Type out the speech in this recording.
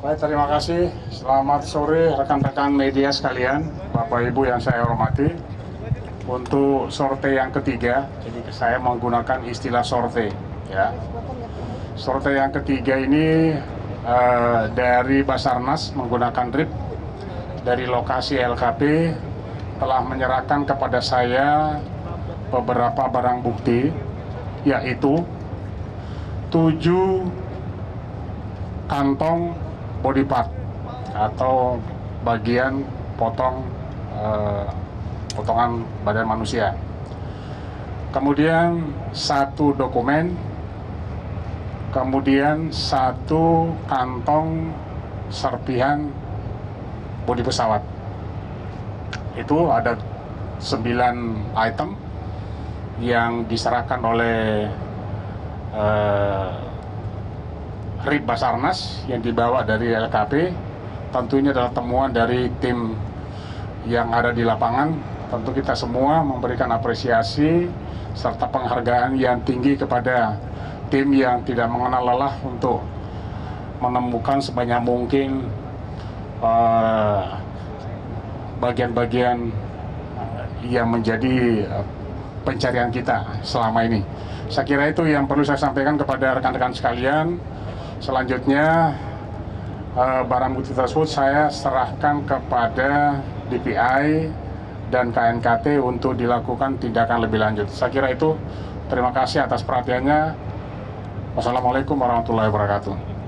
Baik, terima kasih. Selamat sore rekan-rekan media sekalian, Bapak Ibu yang saya hormati. Untuk sorte yang ketiga, jadi saya menggunakan istilah sorte, ya. Sorte yang ketiga ini eh, dari Basarnas menggunakan RIP dari lokasi LKP telah menyerahkan kepada saya beberapa barang bukti, yaitu tujuh kantong body part atau bagian potong eh, potongan badan manusia. Kemudian satu dokumen, kemudian satu kantong serpihan bodi pesawat. Itu ada sembilan item yang diserahkan oleh eh, RIB Basarnas yang dibawa dari LKP tentu ini adalah temuan dari tim yang ada di lapangan tentu kita semua memberikan apresiasi serta penghargaan yang tinggi kepada tim yang tidak mengenal lelah untuk menemukan sebanyak mungkin eh, bagian-bagian uh, yang menjadi uh, pencarian kita selama ini. Saya kira itu yang perlu saya sampaikan kepada rekan-rekan sekalian. Selanjutnya eh, barang bukti tersebut saya serahkan kepada DPI dan KNKT untuk dilakukan tindakan lebih lanjut. Saya kira itu. Terima kasih atas perhatiannya. Wassalamualaikum warahmatullahi wabarakatuh.